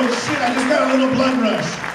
Oh shit, I just got a little blood rush.